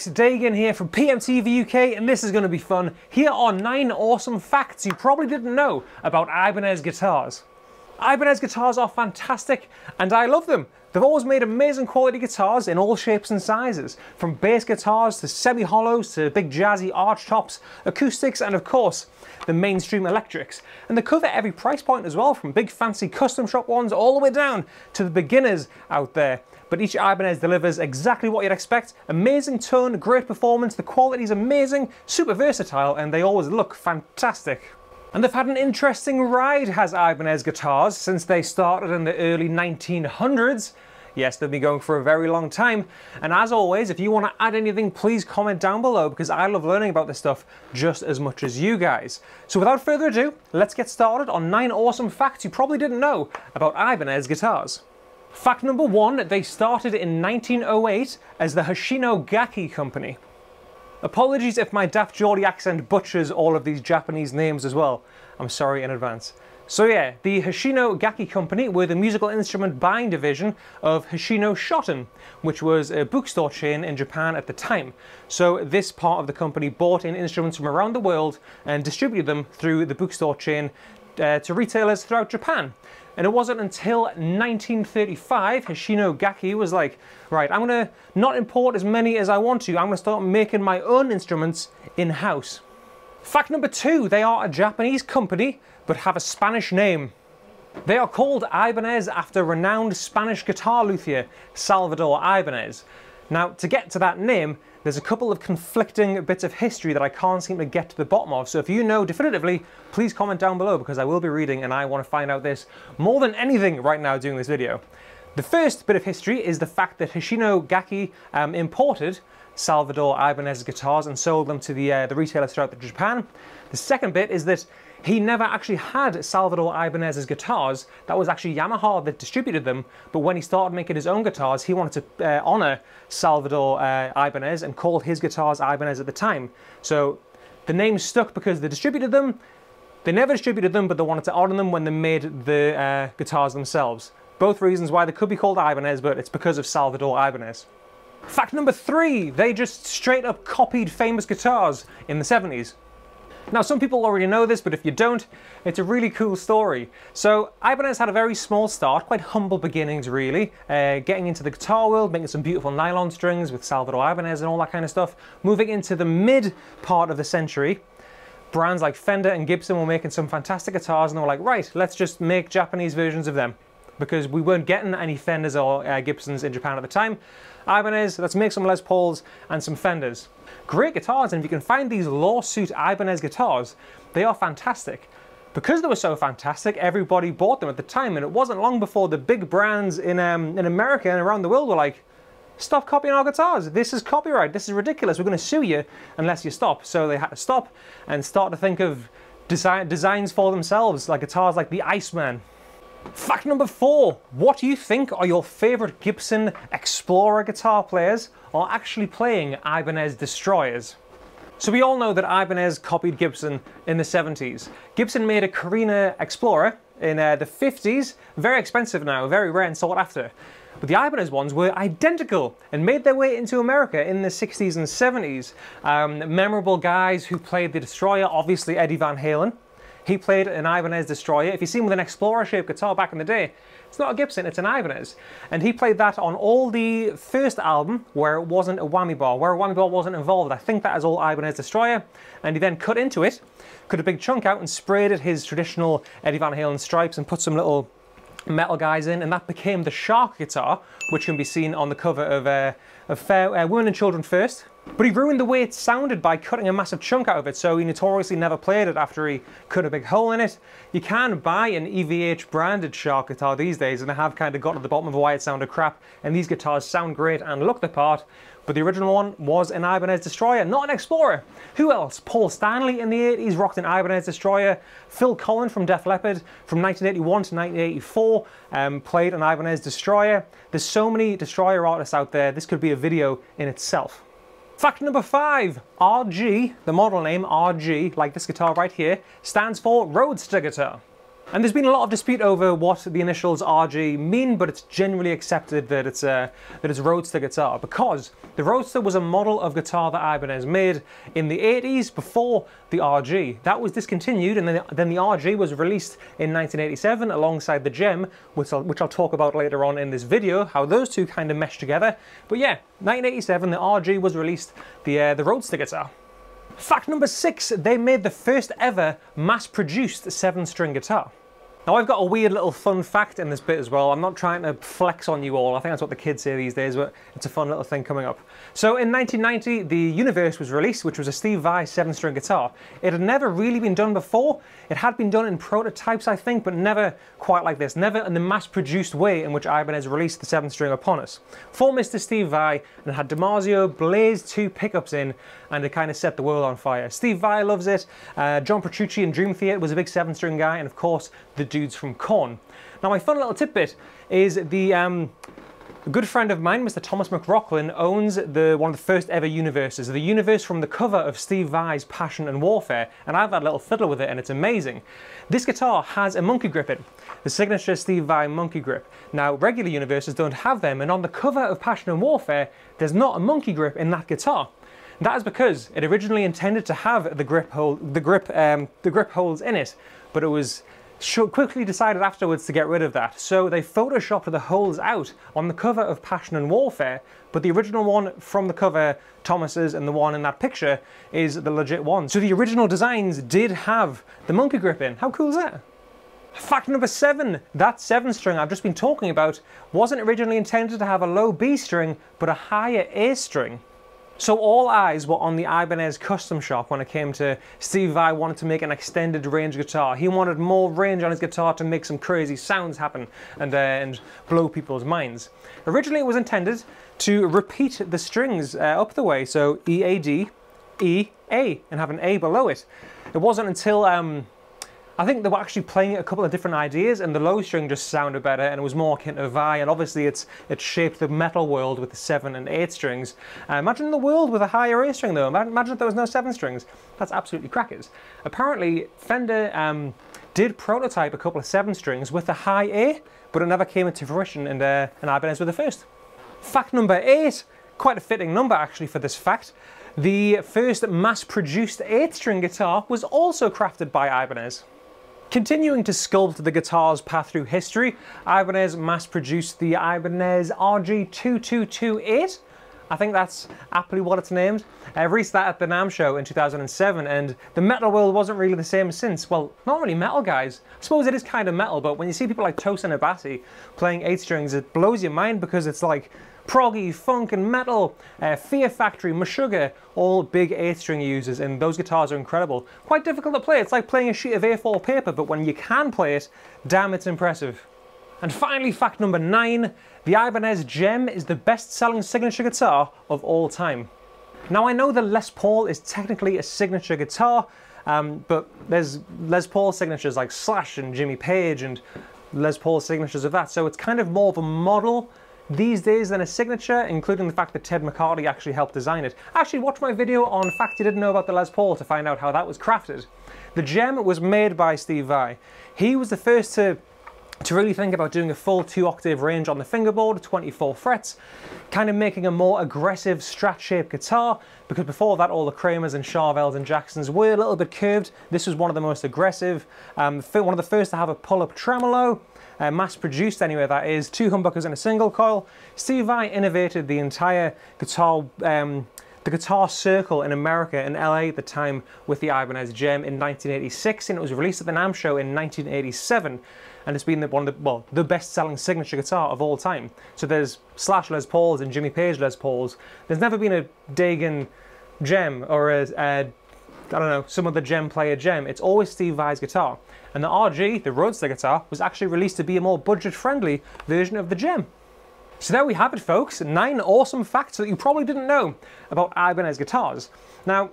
Folks, Dagan here from PMTV UK and this is going to be fun. Here are 9 awesome facts you probably didn't know about Ibanez guitars. Ibanez guitars are fantastic and I love them. They've always made amazing quality guitars in all shapes and sizes, from bass guitars to semi-hollows to big jazzy arch tops, acoustics and of course the mainstream electrics. And they cover every price point as well, from big fancy custom shop ones all the way down to the beginners out there but each Ibanez delivers exactly what you'd expect. Amazing tone, great performance, the quality is amazing, super versatile, and they always look fantastic. And they've had an interesting ride, has Ibanez guitars, since they started in the early 1900s. Yes, they've been going for a very long time. And as always, if you want to add anything, please comment down below because I love learning about this stuff just as much as you guys. So without further ado, let's get started on 9 awesome facts you probably didn't know about Ibanez guitars. Fact number one, they started in 1908 as the Hoshino Gakki Company. Apologies if my Daft Geordie accent butchers all of these Japanese names as well. I'm sorry in advance. So yeah, the Hoshino Gakki Company were the musical instrument buying division of Hoshino Shoten, which was a bookstore chain in Japan at the time. So this part of the company bought in instruments from around the world and distributed them through the bookstore chain uh, to retailers throughout Japan. And it wasn't until 1935 Hoshino Gakki was like, right, I'm gonna not import as many as I want to, I'm gonna start making my own instruments in-house. Fact number two, they are a Japanese company, but have a Spanish name. They are called Ibanez after renowned Spanish guitar luthier Salvador Ibanez. Now, to get to that name, there's a couple of conflicting bits of history that I can't seem to get to the bottom of. So if you know definitively, please comment down below because I will be reading and I want to find out this more than anything right now doing this video. The first bit of history is the fact that Hoshino Gakki um, imported Salvador Ibanez guitars and sold them to the, uh, the retailers throughout Japan. The second bit is that he never actually had Salvador Ibanez's guitars. That was actually Yamaha that distributed them. But when he started making his own guitars, he wanted to uh, honor Salvador uh, Ibanez and called his guitars Ibanez at the time. So the name stuck because they distributed them. They never distributed them, but they wanted to honor them when they made the uh, guitars themselves. Both reasons why they could be called Ibanez, but it's because of Salvador Ibanez. Fact number three, they just straight up copied famous guitars in the 70s. Now, some people already know this, but if you don't, it's a really cool story. So, Ibanez had a very small start, quite humble beginnings, really, uh, getting into the guitar world, making some beautiful nylon strings with Salvador Ibanez and all that kind of stuff. Moving into the mid part of the century, brands like Fender and Gibson were making some fantastic guitars, and they were like, right, let's just make Japanese versions of them because we weren't getting any Fenders or uh, Gibsons in Japan at the time. Ibanez, let's make some Les Pauls and some Fenders. Great guitars, and if you can find these lawsuit Ibanez guitars, they are fantastic. Because they were so fantastic, everybody bought them at the time, and it wasn't long before the big brands in, um, in America and around the world were like, stop copying our guitars. This is copyright. This is ridiculous. We're going to sue you unless you stop. So they had to stop and start to think of design, designs for themselves, like guitars like the Iceman Fact number four, what do you think are your favourite Gibson Explorer guitar players are actually playing Ibanez Destroyers? So we all know that Ibanez copied Gibson in the 70s. Gibson made a Korina Explorer in uh, the 50s, very expensive now, very rare and sought after. But the Ibanez ones were identical and made their way into America in the 60s and 70s. Um, memorable guys who played the Destroyer, obviously Eddie Van Halen, he played an Ibanez Destroyer. If you see him with an Explorer-shaped guitar back in the day, it's not a Gibson, it's an Ibanez. And he played that on all the first album where it wasn't a whammy bar, where a whammy bar wasn't involved. I think that is all Ibanez Destroyer. And he then cut into it, cut a big chunk out and sprayed it his traditional Eddie Van Halen stripes and put some little metal guys in, and that became the Shark guitar, which can be seen on the cover of, uh, of Fair, uh, Women and Children First. But he ruined the way it sounded by cutting a massive chunk out of it, so he notoriously never played it after he cut a big hole in it. You can buy an EVH branded Shark guitar these days, and I have kind of got to the bottom of why it sounded crap, and these guitars sound great and look the part, but the original one was an Ibanez Destroyer, not an Explorer. Who else? Paul Stanley in the 80s rocked an Ibanez Destroyer. Phil Collen from Def Leppard from 1981 to 1984 um, played an Ibanez Destroyer. There's so many Destroyer artists out there, this could be a video in itself. Fact number five, RG, the model name RG, like this guitar right here, stands for Roadster guitar. And there's been a lot of dispute over what the initials RG mean, but it's generally accepted that it's a that it's Roadster guitar because the Roadster was a model of guitar that Ibanez made in the 80s before the RG. That was discontinued, and then, then the RG was released in 1987 alongside the Jem, which I'll, which I'll talk about later on in this video, how those two kind of mesh together. But yeah, 1987, the RG was released, the uh, the Roadster guitar. Fact number six, they made the first ever mass-produced seven-string guitar. Now I've got a weird little fun fact in this bit as well. I'm not trying to flex on you all. I think that's what the kids say these days, but it's a fun little thing coming up. So in 1990, the Universe was released, which was a Steve Vai seven-string guitar. It had never really been done before. It had been done in prototypes, I think, but never quite like this. Never in the mass-produced way in which Ibanez released the seven-string upon us. For Mr. Steve Vai, and had DiMarzio blaze two pickups in, and it kind of set the world on fire. Steve Vai loves it. Uh, John Petrucci in Dream Theater was a big seven-string guy, and of course, the dudes from Korn. Now my fun little tidbit is the um, a good friend of mine, Mr. Thomas McRocklin, owns the one of the first ever universes, the universe from the cover of Steve Vai's Passion and Warfare, and I've had a little fiddle with it and it's amazing. This guitar has a monkey grip in, the signature Steve Vai monkey grip. Now, regular universes don't have them, and on the cover of Passion and Warfare, there's not a monkey grip in that guitar. That is because it originally intended to have the grip hold, the grip, um, the grip holes in it, but it was quickly decided afterwards to get rid of that. So they photoshopped the holes out on the cover of Passion and Warfare, but the original one from the cover, Thomas's, and the one in that picture is the legit one. So the original designs did have the monkey grip in. How cool is that? Fact number seven, that seven string I've just been talking about wasn't originally intended to have a low B string, but a higher A string. So all eyes were on the Ibanez custom shop when it came to Steve Vai wanted to make an extended range guitar. He wanted more range on his guitar to make some crazy sounds happen and, uh, and blow people's minds. Originally it was intended to repeat the strings uh, up the way, so E, A, D, E, A, and have an A below it. It wasn't until um, I think they were actually playing a couple of different ideas and the low string just sounded better and it was more akin to Vai and obviously it's it shaped the metal world with the 7 and 8 strings. Uh, imagine the world with a higher A string though, imagine if there was no 7 strings. That's absolutely crackers. Apparently Fender um, did prototype a couple of 7 strings with a high A but it never came into fruition and, uh, and Ibanez were the first. Fact number 8, quite a fitting number actually for this fact. The first mass-produced 8-string guitar was also crafted by Ibanez. Continuing to sculpt the guitar's path through history, Ibanez mass-produced the Ibanez RG2228. I think that's aptly what it's named. I released that at the NAMM show in 2007 and the metal world wasn't really the same since. Well, not really metal guys. I suppose it is kind of metal, but when you see people like Tosin Abasi playing 8 strings, it blows your mind because it's like proggy, funk and metal, uh, Fear Factory, Meshuggah, all big 8-string users, and those guitars are incredible. Quite difficult to play, it's like playing a sheet of A4 paper, but when you can play it, damn it's impressive. And finally, fact number 9, the Ibanez Jem is the best-selling signature guitar of all time. Now I know the Les Paul is technically a signature guitar, um, but there's Les Paul signatures like Slash and Jimmy Page and Les Paul signatures of that, so it's kind of more of a model these days than a signature, including the fact that Ted McCarty actually helped design it. Actually, watch my video on fact you didn't know about the Les Paul to find out how that was crafted. The Jem was made by Steve Vai. He was the first to to really think about doing a full two octave range on the fingerboard, 24 frets, kind of making a more aggressive strat shaped guitar, because before that all the Kramers and Charvels and Jacksons were a little bit curved. This was one of the most aggressive, um, one of the first to have a pull up tremolo, uh, mass produced anyway that is, two humbuckers and a single coil. Steve Vai innovated the entire guitar um, the guitar circle in America in LA at the time with the Ibanez Jem in 1986 and it was released at the NAMM show in 1987 and it's been the, one of the, well, the best-selling signature guitar of all time. So there's Slash Les Pauls and Jimmy Page Les Pauls. There's never been a Dagan Jem or a, a I don't know, some other Jem player Jem. It's always Steve Vai's guitar. And the RG, the Roadster guitar, was actually released to be a more budget-friendly version of the Jem. So there we have it folks, nine awesome facts that you probably didn't know about Ibanez guitars. Now,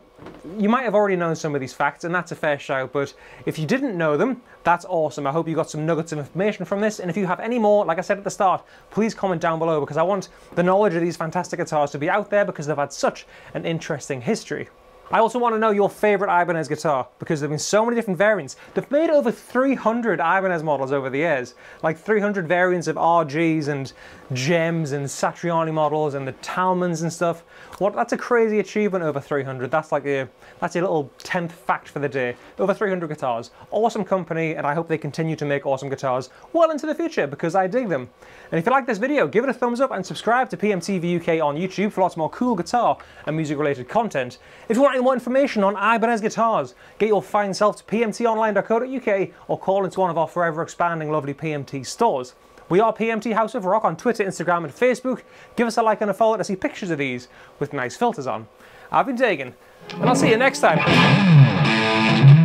you might have already known some of these facts and that's a fair shout, but if you didn't know them, that's awesome. I hope you got some nuggets of information from this, and if you have any more, like I said at the start, please comment down below because I want the knowledge of these fantastic guitars to be out there because they've had such an interesting history. I also want to know your favorite Ibanez guitar because there have been so many different variants. They've made over 300 Ibanez models over the years, like 300 variants of RGs and Jems and Satriani models and the Talmans and stuff. What? That's a crazy achievement over 300. That's like a that's a little 10th fact for the day. Over 300 guitars. Awesome company and I hope they continue to make awesome guitars well into the future because I dig them. And if you like this video, give it a thumbs up and subscribe to PMTV UK on YouTube for lots more cool guitar and music related content. If you want any more information on Ibanez guitars, get your fine self to pmtonline.co.uk or call into one of our forever expanding lovely PMT stores. We are PMT House of Rock on Twitter, Instagram and Facebook. Give us a like and a follow to see pictures of these with nice filters on. I've been Dagan, and I'll see you next time.